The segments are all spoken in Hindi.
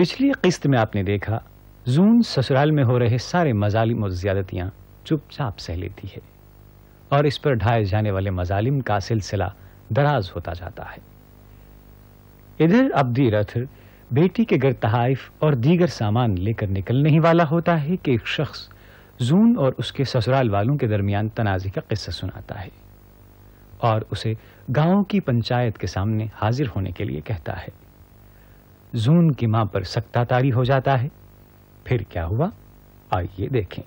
पिछली किस्त में आपने देखा, जून ससुराल में हो रहे सारे मजालिम और ज्यादतियाँ चुपचाप सह लेती है और इस पर ढाए जाने वाले मजालिम का सिलसिला दराज होता जाता है। इधर अब्दी रथ बेटी के घर तहाइफ और दीगर सामान लेकर निकलने ही वाला होता है कि एक शख्स जून और उसके ससुराल वालों के दरमियान तनाजी का किस्सा सुनाता है और उसे गाँव की पंचायत के सामने हाजिर होने के लिए कहता है। जून की माँ पर सख्ता तारी हो जाता है। फिर क्या हुआ? आइए देखें।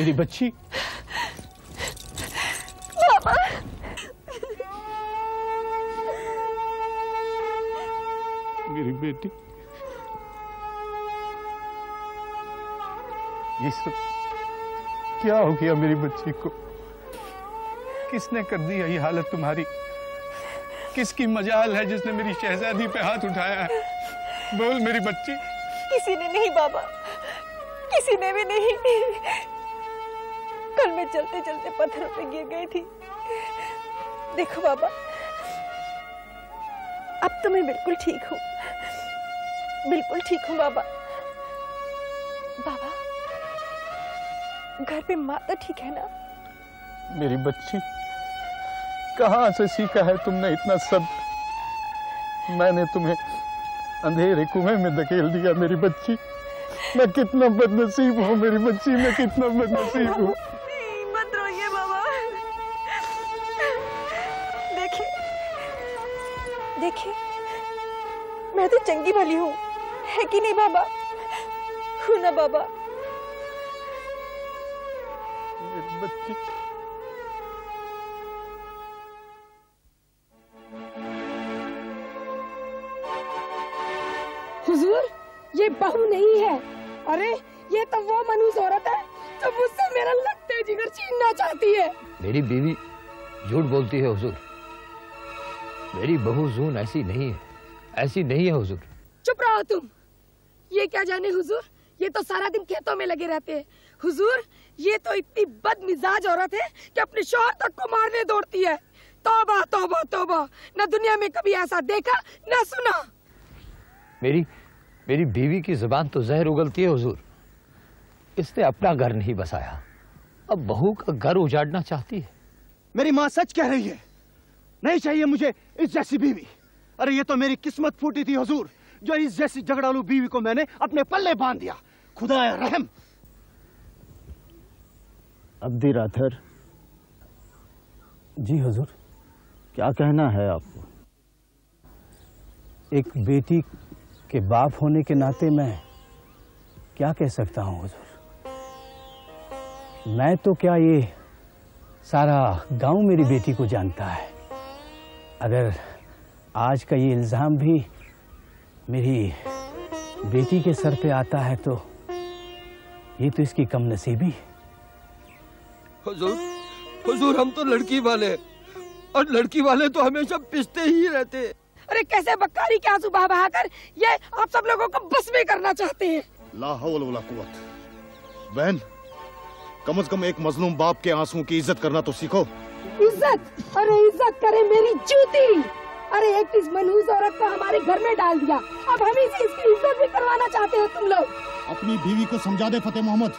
मेरी बच्ची। मेरी बेटी। ये सब क्या हो गया मेरी बच्ची को? किसने कर दिया ये हालत तुम्हारी? किसकी मजाल है जिसने मेरी शहजादी पे हाथ उठाया है? बोल मेरी बच्ची। किसी ने नहीं बाबा किसी ने भी नहीं। कल मैं चलते चलते पत्थरों पे गिर गई थी। देखो बाबा, अब तो मैं बिल्कुल ठीक हूँ। बिल्कुल ठीक हूँ बाबा। बाबा, घर पे माँ तो ठीक है ना? मेरी बच्ची, कहाँ से सीखा है तुमने इतना सब? मैंने तुम्हें अंधेरे कुएँ में धकेल दिया, मेरी बच्ची। मैं कितना बदनसीब हूँ, मेरी बच्ची, मैं कितना बदनसीब हूँ। देखिए मैं तो चंगी भली हूँ। है कि नहीं बाबा? हूँ ना बाबा। हुजूर ये बहू नहीं है। अरे ये तो वो मनुष्य औरत है जो मुझसे मेरा लगते जिगर छीनना चाहती है। मेरी बीवी झूठ बोलती है हुजूर। मेरी बहू जून ऐसी नहीं है। ऐसी नहीं है हुजूर। चुप रहो तुम। ये क्या जाने हुजूर? ये तो सारा दिन खेतों में लगे रहते हैं। हुजूर ये तो इतनी बदमिजाज औरत है कि अपने शोहर तक को मारने दौड़ती है। तौबा तौबा तौबा। न दुनिया में कभी ऐसा देखा न सुना। मेरी मेरी बीवी की ज़ुबान तो जहर उगलती है हुजूर। इसने अपना घर नहीं बसाया। अब बहू का घर उजाड़ना चाहती है। मेरी माँ सच कह रही है। नहीं चाहिए मुझे इस जैसी बीवी। अरे ये तो मेरी किस्मत फूटी थी, हजूर, जो इस जैसी झगड़ालू बीवी को मैंने अपने पल्ले बाँध दिया। खुदा रहम। अब्दी राथर जी हजूर, क्या कहना है आपको? एक बेटी के बाप होने के नाते मैं क्या कह सकता हूँ हजूर? मैं तो क्या ये सारा गाँव मेरी बेटी को जानता है? अगर आज का ये इल्ज़ाम भी मेरी बेटी के सर पे आता है तो ये तो इसकी कम नसीबी हुजूर हुजूर हम तो लड़की वाले और लड़की वाले तो हमेशा पिसते ही रहते अरे कैसे बक्कारी के आँसू बहा बहा कर ये आप सब लोगों को बस में करना चाहते हैं? ला हौल वला कुवत। बहन कम से कम एक मजलूम बाप के आंसुओं की इज़्ज़त करना तो सीखो। इज़्ज़त अरे इज़्ज़त करे मेरी जूती। अरे एक इस मनहूस औरत को हमारे घर में डाल दिया। अब हम इसे इसकी इज़्ज़त भी करवाना चाहते हो तुम लोग। अपनी बीवी को समझा दे फतेह मोहम्मद।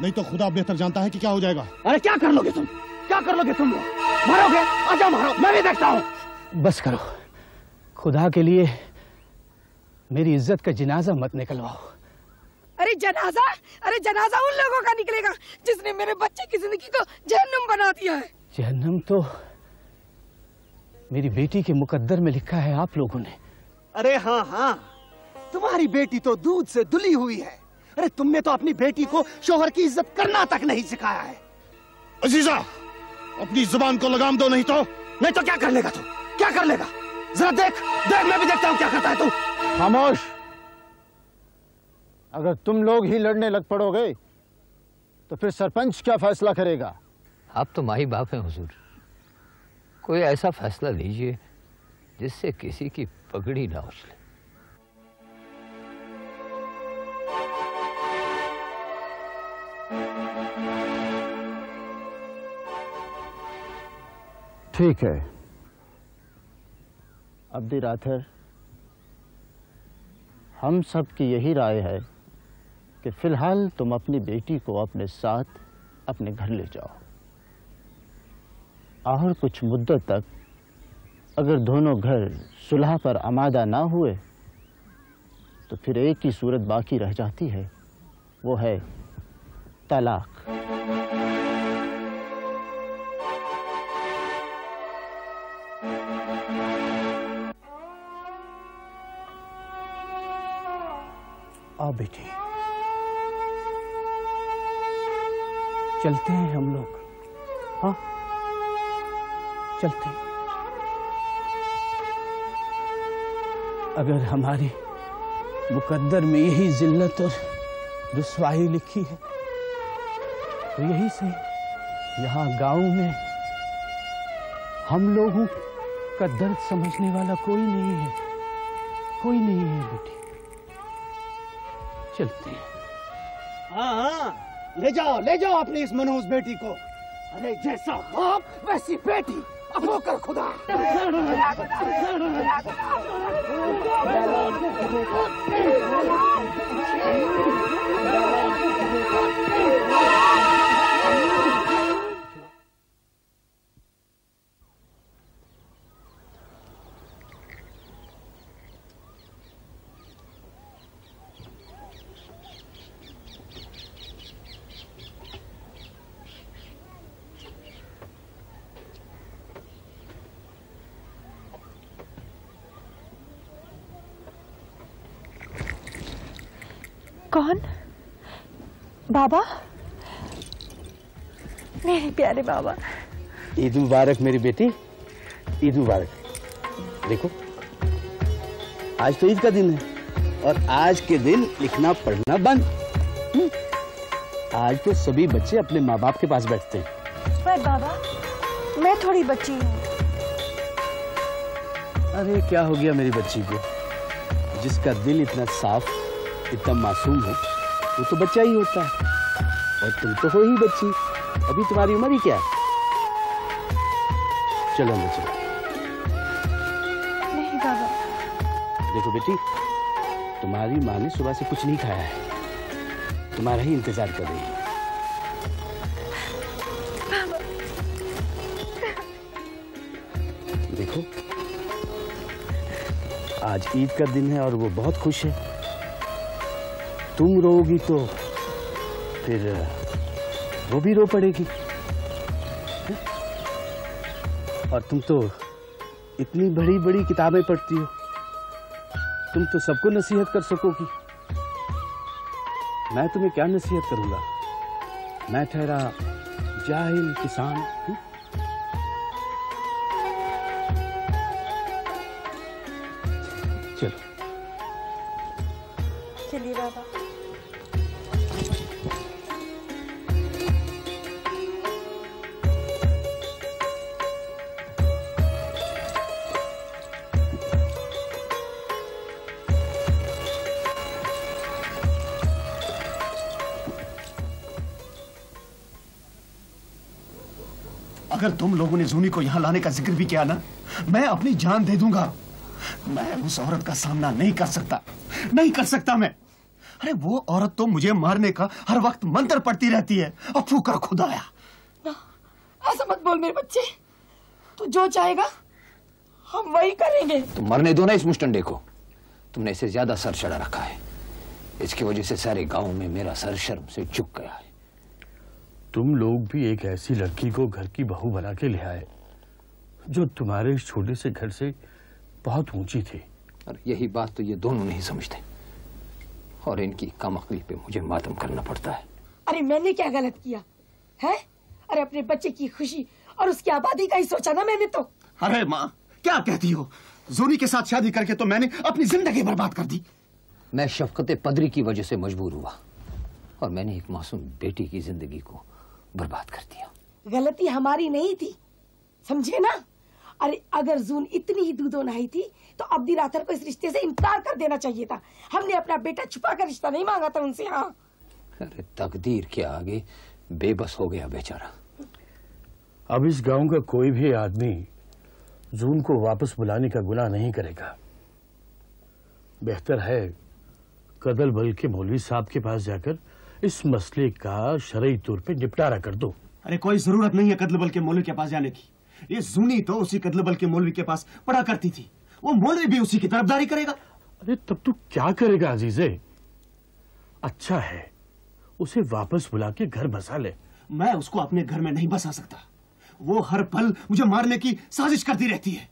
नहीं तो खुदा बेहतर जानता है कि क्या हो जाएगा। अरे क्या कर लोगे तुम? क्या कर लोगे तुम लोग? मारोगे? आजा मारो। मैं भी देखता हूँ। बस करो। खुदा के लिए मेरी इज़्ज़त का जनाजा मत निकलवाओ। अरे जनाजा अरे जनाजा उन लोगों का निकलेगा जिसने मेरे बच्चे की ज़िंदगी को जहन्नुम बना दिया है। जहन्नम तो मेरी बेटी के मुकद्दर में लिखा है आप लोगों ने। अरे हाँ हाँ। तुम्हारी बेटी तो दूध से दुली हुई है। अरे तुमने तो अपनी बेटी को शोहर की इज़्ज़त करना तक नहीं सिखाया है। अजीजा अपनी ज़ुबान को लगाम दो नहीं तो? नहीं तो क्या कर लेगा तू? क्या कर लेगा? जरा देख देख मैं भी देखता हूँ क्या करता है तू। खामोश। अगर तुम लोग ही लड़ने लग पड़ोगे तो फिर सरपंच क्या फैसला करेगा? आप तो माही बाप हैं हुजूर। कोई ऐसा फैसला लीजिए जिससे किसी की पगड़ी ना उछले। ठीक है। अब्दी राथर हम सब की यही राय है। कि फ़िलहाल तुम अपनी बेटी को अपने साथ अपने घर ले जाओ। और कुछ मुद्दत तक अगर दोनों घर सुलह पर आमादा ना हुए तो फिर एक ही सूरत बाकी रह जाती है, वो है तलाक। चलते हैं हम लोग। हाँ। चलते हैं। अगर हमारे मुकद्दर में यही जिल्लत और रुसवाई लिखी है तो यही सही। यहाँ गाँव में हम लोगों का दर्द समझने वाला कोई नहीं है। कोई नहीं है बेटी। चलते हैं। हाँ हाँ। ले जाओ ले जाओ अपनी इस मनोज बेटी को। अरे, जैसा बाप वैसी बेटी। अब खुदा। कौन? बाबा? मेरे प्यारे बाबा। ईद मुबारक मेरी बेटी। ईद मुबारक। देखो आज तो ईद का दिन है और आज के दिन लिखना पढ़ना बंद। हम्म। आज तो सभी बच्चे अपने माँ बाप के पास बैठते हैं। पर बाबा मैं थोड़ी बच्ची हूँ। अरे क्या हो गया मेरी बच्ची को? जिसका दिल इतना साफ़ इतना मासूम हो। वो तो बच्चा ही होता है। और तुम तो हो ही बच्ची। अभी तुम्हारी उम्र ही क्या है? चलो अंदर चलो नहीं बाबा। देखो बेटी तुम्हारी माँ ने सुबह से कुछ नहीं खाया है। तुम्हारा ही इंतज़ार कर रही है। देखो आज ईद का दिन है और वो बहुत खुश है। तुम रोगी तो फिर वो भी रो पड़ेगी? और तुम तो इतनी बड़ी बड़ी किताबें पढ़ती हो तुम तो सबको नसीहत कर सकोगी मैं तुम्हें क्या नसीहत करूँगा मैं ठहरा जाहिल किसान, हूँ? अगर तुम लोगों ने जूनी को यहाँ लाने का ज़िक्र भी किया ना मैं अपनी जान दे दूँगा। मैं उस औरत का सामना नहीं कर सकता। नहीं कर सकता मैं। अरे वो औरत तो मुझे मारने का हर वक्त मंत्र पड़ती रहती है और फूकर खुदाया ऐसा मत बोल मेरे बच्चे। तू जो चाहेगा हम वही करेंगे। तो मरने दो ना इस मुस्टंडे को। तुमने इसे ज़्यादा सर चढ़ा रखा है। इसकी वजह से सारे गाँव में मेरा सर शर्म से झुक गया है। तुम लोग भी एक ऐसी लड़की को घर की बहू बना के ले आए जो तुम्हारे इस छोटे से घर से बहुत ऊँची थी। और यही बात तो ये दोनों नहीं समझते। और इनकी कम अकली पे मुझे मातम करना पड़ता है। अरे मैंने क्या गलत किया? है? अरे अपने बच्चे की खुशी और उसकी आबादी का ही सोचा ना मैंने तो। अरे माँ क्या कहती हो? जोनी के साथ शादी करके तो मैंने अपनी ज़िंदगी बर्बाद कर दी। मैं शफकत पदरी की वजह से मजबूर हुआ और मैंने एक मासूम बेटी की ज़िंदगी को बर्बाद कर दिया। गलती हमारी नहीं थी समझे ना? अरे अगर जून इतनी ही दूधो नहाई थी तो अब्दी राथर को इस रिश्ते से इनकार कर देना चाहिए था। हमने अपना बेटा छुपा कर रिश्ता नहीं मांगा था उनसे हाँ। अरे तकदीर के आगे बेबस हो गया बेचारा। अब इस गाँव का कोई भी आदमी जून को वापस बुलाने का गुनाह नहीं करेगा। बेहतर है कदल बल के मौलवी साहब के पास जाकर इस मसले का शरई तौर पे निपटारा कर दो। अरे कोई ज़रूरत नहीं है कदलबल के मौलवी के पास जाने की। ये जूनी तो उसी कदलबल के मौलवी के पास पढ़ा करती थी। वो मौलवी भी उसी की तरफदारी करेगा। अरे तब तू क्या करेगा अजीजे? अच्छा है उसे वापस बुला के घर बसा ले। मैं उसको अपने घर में नहीं बसा सकता। वो हर पल मुझे मारने की साजिश करती रहती है।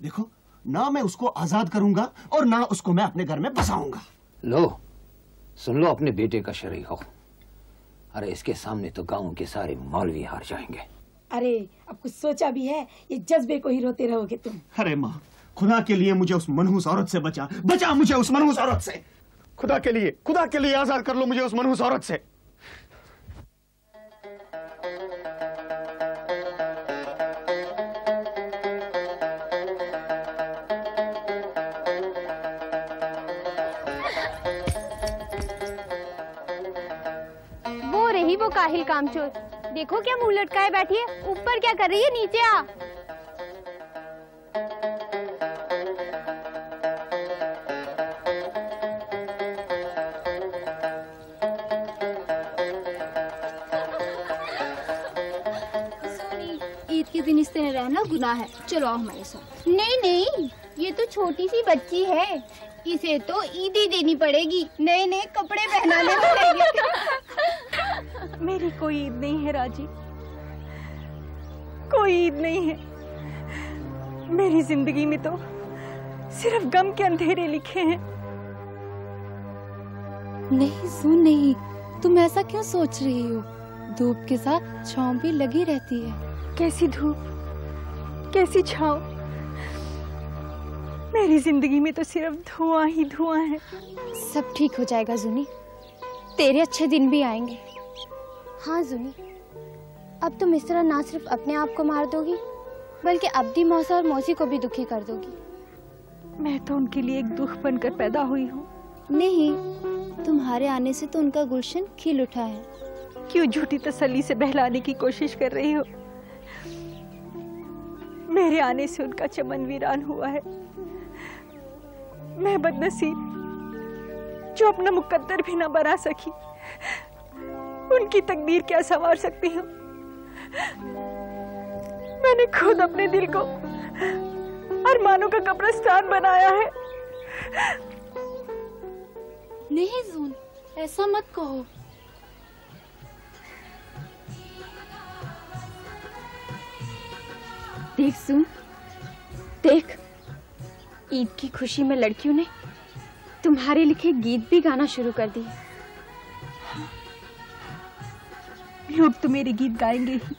देखो ना मैं उसको आज़ाद करूँगा और ना उसको मैं अपने घर में बसाऊँगा। लो सुन लो अपने बेटे का शरीक हो। अरे इसके सामने तो गाँव के सारे मौलवी हार जाएँगे। अरे अब कुछ सोचा भी है? ये जज्बे को ही रोते रहोगे तुम। अरे माँ खुदा के लिए मुझे उस मनहूस औरत से बचा। बचा मुझे उस मनहूस औरत से। खुदा के लिए खुदा के लिए आज़ाद कर लो मुझे उस मनहूस औरत से। वो रही वो काहिल कामचोर। देखो क्या मुँह लटकाए बैठी है। ऊपर क्या कर रही है? नीचे आ। ईद के दिन इस तरह रहना गुनाह है। चलो आओ हमारे साथ। नहीं नहीं ये तो छोटी सी बच्ची है। इसे तो ईदी देनी पड़ेगी। नए नए कपड़े पहनाने पड़ेंगे। मेरी कोई ईद नहीं है राज़ी। कोई ईद नहीं है। मेरी ज़िंदगी में तो सिर्फ़ गम के अंधेरे लिखे हैं। नहीं सुन। नहीं तुम ऐसा क्यों सोच रही हो? धूप के साथ छाव भी लगी रहती है। कैसी धूप कैसी छाव। मेरी ज़िंदगी में तो सिर्फ़ धुआँ ही धुआँ है। सब ठीक हो जाएगा जुनी तेरे अच्छे दिन भी आएँगे। हाँ जुनी। अब तुम इस तरह ना सिर्फ़ अपने आप को मार दोगी बल्कि अब्दी मौसा और मौसी को भी दुखी कर दोगी। मैं तो उनके लिए एक दुख बनकर पैदा हुई हूँ। नहीं तुम्हारे आने से तो उनका गुलशन खिल उठा है। क्यों झूठी तसल्ली से बहलाने की कोशिश कर रही हो? मेरे आने से उनका चमन वीरान हुआ है। मैं बदनसीब जो अपना मुकद्दर भी ना बना सकी। उनकी तकदीर क्या संवार सकती हूँ। मैंने खुद अपने दिल को अरमानों का कब्रिस्तान बनाया है। नहीं जून ऐसा मत कहो। देख सुन देख ईद की खुशी में लड़कियों ने तुम्हारे लिखे गीत भी गाना शुरू कर दिए। लोग तो मेरे गीत गाएँगे ही।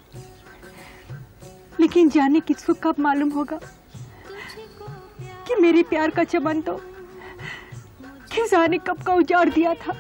लेकिन जाने किसको कब मालूम होगा कि मेरे प्यार का चमन तो खिजा ने कब का उजाड़ दिया था।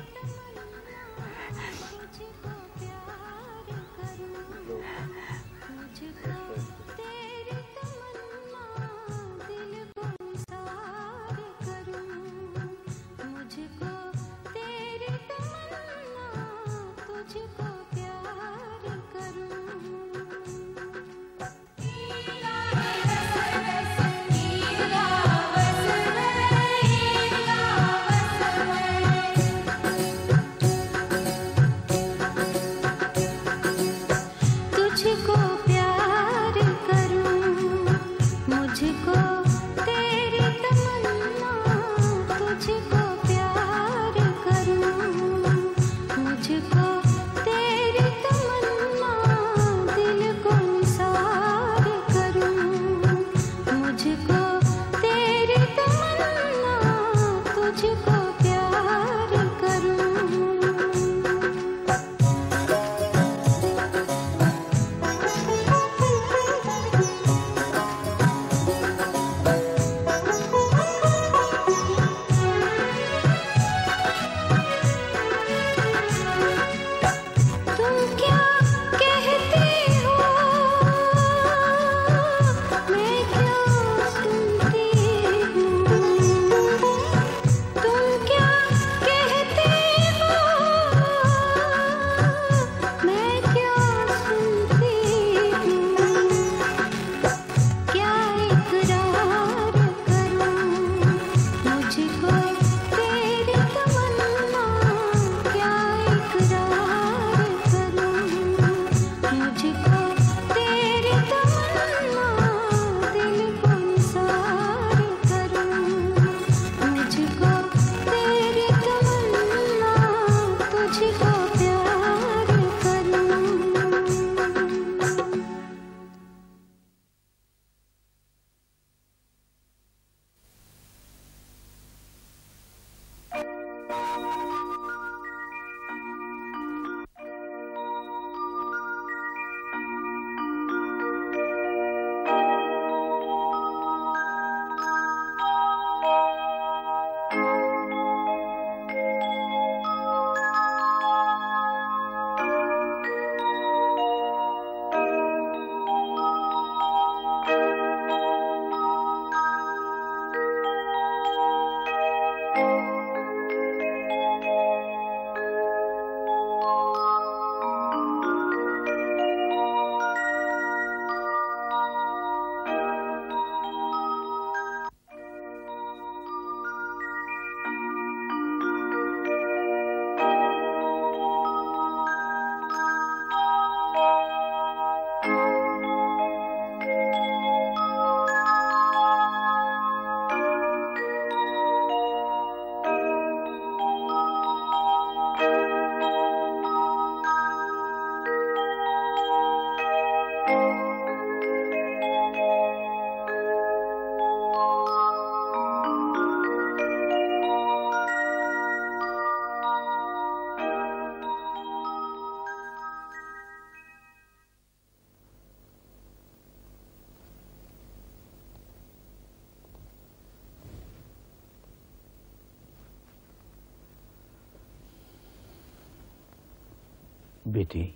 बेटी।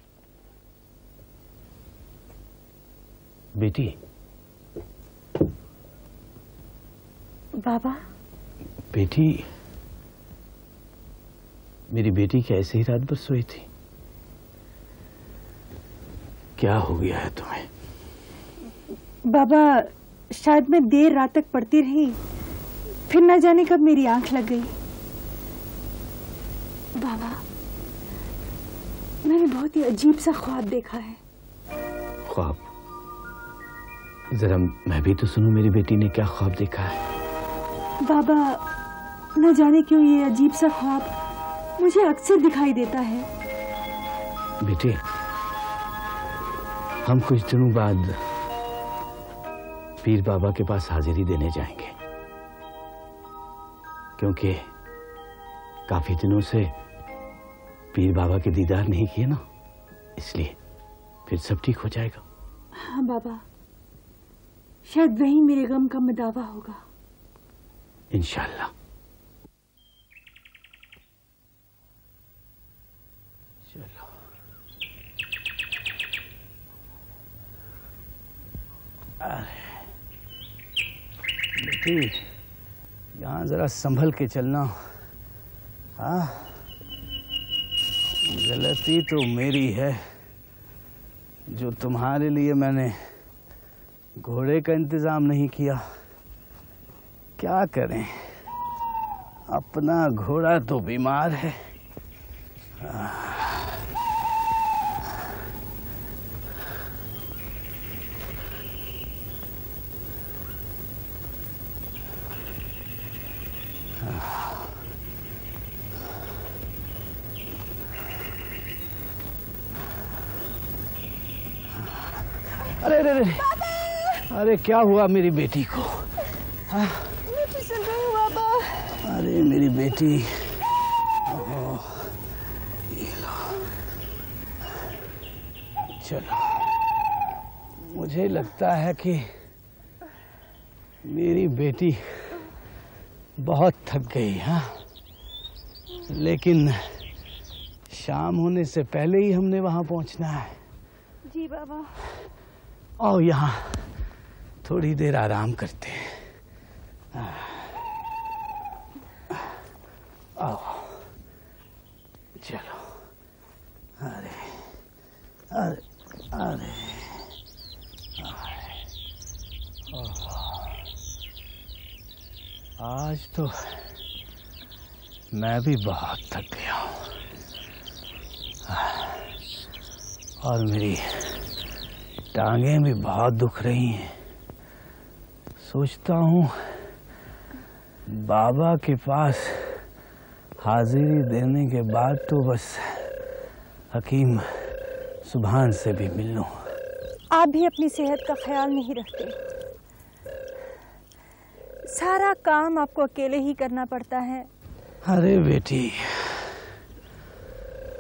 बेटी। बाबा। बेटी मेरी बेटी क्या ऐसे ही रात भर सोई थी। क्या हो गया है तुम्हें? बाबा शायद मैं देर रात तक पढ़ती रही। फिर न जाने कब मेरी आँख लग गई। बाबा। मैंने बहुत ही अजीब सा ख्वाब देखा है। ख्वाब? जरा मैं भी तो सुनूं मेरी बेटी ने क्या ख्वाब देखा है। बाबा न जाने क्यों ये अजीब सा ख्वाब मुझे अक्सर दिखाई देता है। बेटे हम कुछ दिनों बाद पीर बाबा के पास हाजिरी देने जाएँगे। क्योंकि काफ़ी दिनों से पीर बाबा के दीदार नहीं किए ना? इसलिए फिर सब ठीक हो जाएगा। हाँ बाबा। शायद वही मेरे गम का मदावा होगा। इंशाल्लाह। चलो बेटी यहाँ जरा संभल के चलना। हाँ? गलती तो मेरी है, जो तुम्हारे लिए मैंने घोड़े का इंतज़ाम नहीं किया। क्या करें? अपना घोड़ा तो बीमार है। अरे अरे अरे। अरे, क्या हुआ मेरी बेटी को? हाँ? बाबा अरे, मेरी बेटी। चलो। मुझे लगता है कि मेरी बेटी बहुत थक गई हाँ। लेकिन शाम होने से पहले ही हमने वहाँ पहुँचना है। जी, बाबा। आओ यहाँ। थोड़ी देर आराम करते हैं। आओ। चलो। अरे। अरे। अरे। आज तो मैं भी बहुत थक गया हूँ। और मेरी टांगें भी बहुत दुख रही हैं। सोचता हूँ बाबा के पास हाजिरी देने के बाद तो बस हकीम सुभान से भी मिल लूँ। आप भी अपनी सेहत का ख्याल नहीं रखते। सारा काम आपको अकेले ही करना पड़ता है। अरे बेटी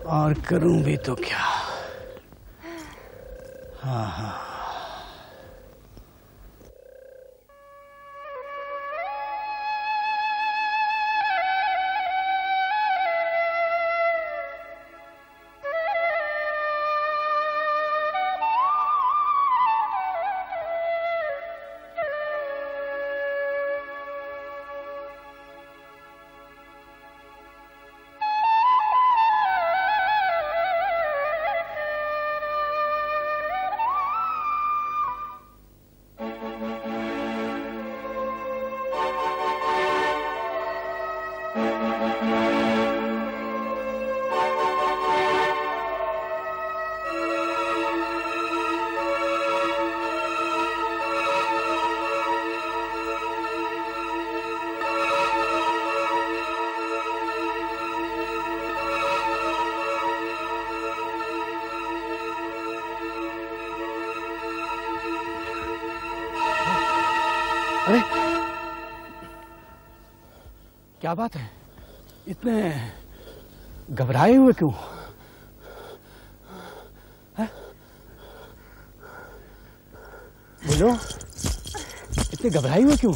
और करूँ भी तो क्या? हाँ क्या बात है? इतने घबराए हुए क्यों? हैं? बोलो। इतने घबराए हुए क्यों?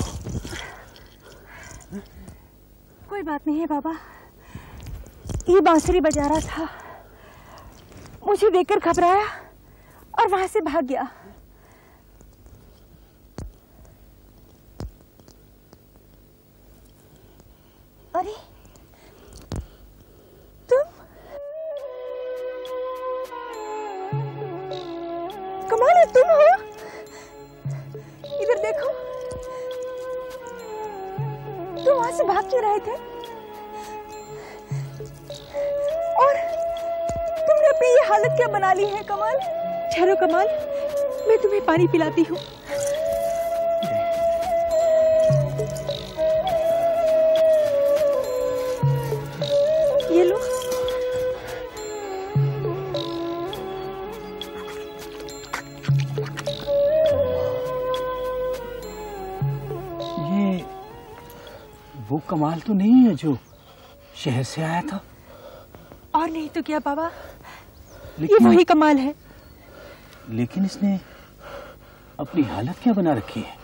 कोई बात नहीं है बाबा। ये बांसुरी बजा रहा था। मुझे देखकर घबराया और वहाँ से भाग गया। पिलाती हूँ। ये लो। ये वो कमाल तो नहीं है जो शहर से आया था। और नहीं तो क्या बाबा? ये वही कमाल है। लेकिन इसने अपनी हालत क्या बना रखी है?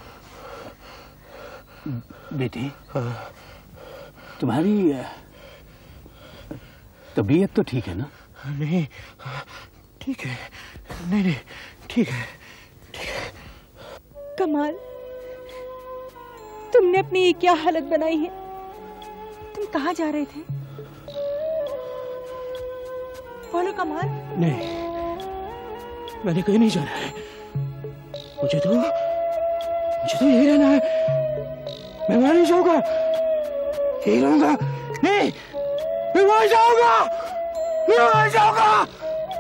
बेटे तुम्हारी तबीयत तो ठीक है ना? नहीं ठीक है। नहीं नहीं ठीक है। कमाल तुमने अपनी ये क्या हालत बनाई है? तुम कहाँ जा रहे थे? बोलो कमाल। नहीं मैंने कहीं नहीं जाना है। मुझे तो मुझे तो यही रहना है मैं वहाँ नहीं जाऊँगा यही रहूँगा नहीं मैं वहाँ जाऊँगा मैं वहाँ जाऊँगा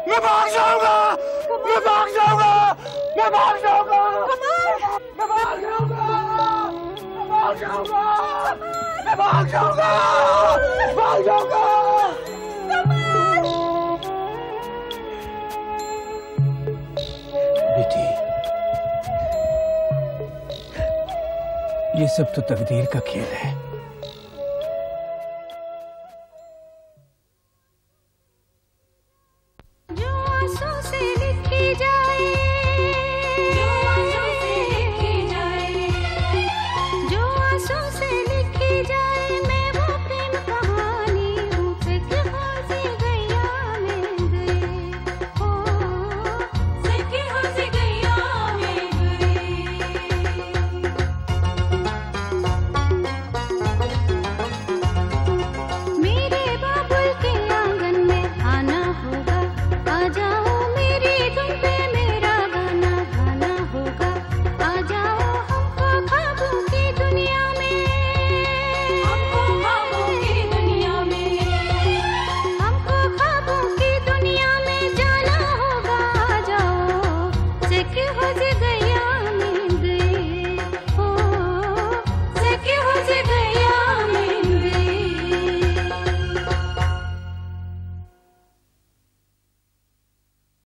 मैं भाग जाऊँगा मैं भाग जाऊँगा मैं भाग जाऊँगा मैं भाग जाऊँगा मैं भाग जाऊँगा मैं भाग जाऊँगा भाग जाऊँगा ये सब तो तकदीर का खेल है।